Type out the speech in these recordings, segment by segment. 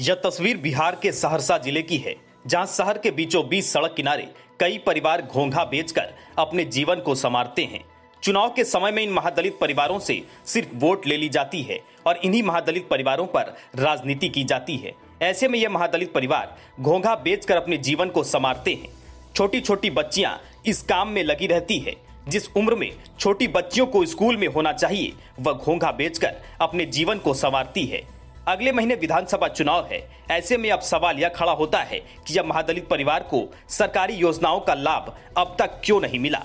यह तस्वीर बिहार के सहरसा ज़िले की है, जहाँ शहर के बीचों बीच सड़क किनारे कई परिवार घोंघा बेचकर अपने जीवन को संवारते हैं। चुनाव के समय में इन महादलित परिवारों से सिर्फ़ वोट ले ली जाती है और इन्हीं महादलित परिवारों पर राजनीति की जाती है। ऐसे में यह महादलित परिवार घोंघा बेचकर अपने जीवन को संवारते हैं। छोटी छोटी बच्चियाँ इस काम में लगी रहती है, जिस उम्र में छोटी बच्चियों को स्कूल में होना चाहिए, वह घोंघा बेचकर अपने जीवन को संवारती है। अगले महीने विधानसभा चुनाव है। ऐसे में अब सवाल यह खड़ा होता है कि जब महादलित परिवार को सरकारी योजनाओं का लाभ अब तक क्यों नहीं मिला?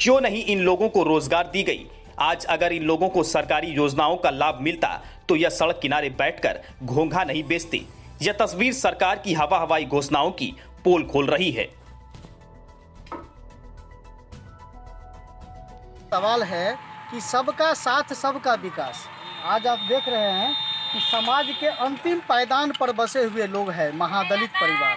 क्यों नहीं इन लोगों को रोज़गार दी गई? आज अगर इन लोगों को सरकारी योजनाओं का लाभ मिलता तो यह सड़क किनारे बैठकर घोंघा नहीं बेचते। यह तस्वीर सरकार की हवा हवाई घोषणाओं की पोल खोल रही है। सवाल है कि सबका साथ, सबका विकास। आज आप देख रहे हैं कि समाज के अंतिम पायदान पर बसे हुए लोग हैं, महादलित परिवार।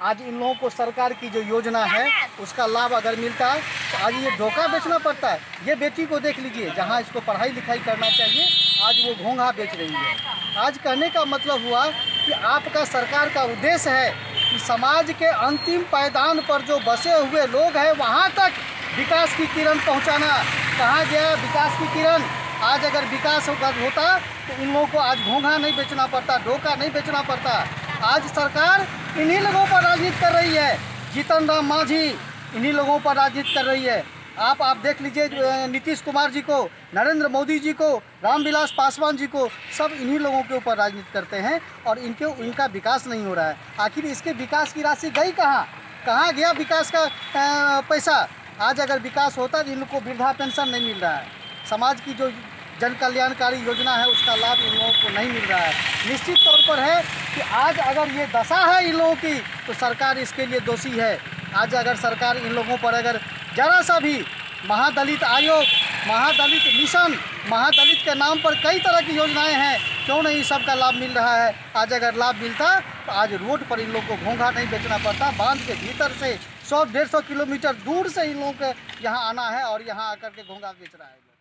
आज इन लोगों को सरकार की जो योजना है, उसका लाभ अगर मिलता है तो आज ये धोखा बेचना पड़ता है। ये बेटी को देख लीजिए, जहाँ इसको पढ़ाई लिखाई करना चाहिए, आज वो घोंघा बेच रही है। आज कहने का मतलब हुआ कि आपका सरकार का उद्देश्य है कि समाज के अंतिम पायदान पर जो बसे हुए लोग हैं, वहाँ तक विकास की किरण पहुँचाना। कहाँ गया विकास की किरण? आज अगर विकास होता तो उन लोगों को आज घोंघा नहीं बेचना पड़ता, डोका नहीं बेचना पड़ता। आज सरकार इन्हीं लोगों पर राजनीति कर रही है। जीतन राम मांझी इन्हीं लोगों पर राजनीति कर रही है। आप आप देख लीजिए नीतीश कुमार जी को, नरेंद्र मोदी जी को, रामविलास पासवान जी को, सब इन्हीं लोगों के ऊपर राजनीति करते हैं और इनके इनका विकास नहीं हो रहा है। आखिर इसके विकास की राशि गई कहाँ? कहाँ गया विकास का पैसा? आज अगर विकास होता तो इन लोग को वृद्धा पेंशन नहीं मिल रहा है। समाज की जो जन कल्याणकारी योजना है, उसका लाभ इन लोगों को नहीं मिल रहा है। निश्चित तौर पर है कि आज अगर ये दशा है इन लोगों की तो सरकार इसके लिए दोषी है। आज अगर सरकार इन लोगों पर अगर ज़रा सा भी महादलित आयोग, महादलित मिशन, महादलित के नाम पर कई तरह की योजनाएँ हैं, क्यों नहीं सबका लाभ मिल रहा है? आज अगर लाभ मिलता तो आज रोड पर इन लोगों को घोंघा नहीं बेचना पड़ता। बाँध के भीतर से सौ, डेढ़ सौ किलोमीटर दूर से इन लोगों को यहाँ आना है और यहाँ आकर के घोंघा बेच रहा है।